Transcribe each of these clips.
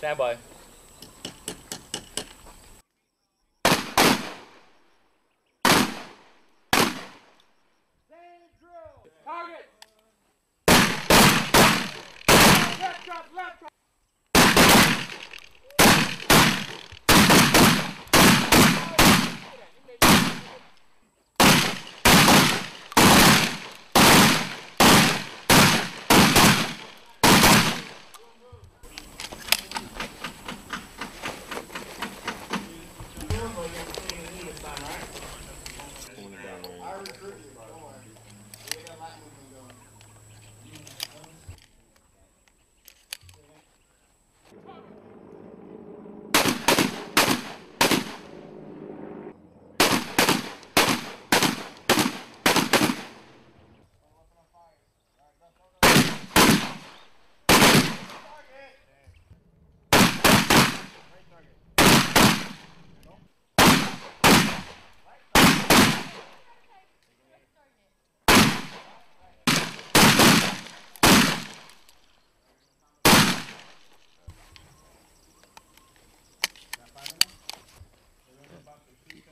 Stand by.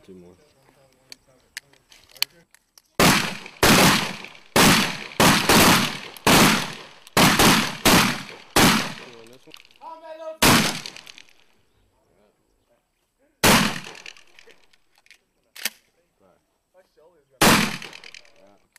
two more. Yeah.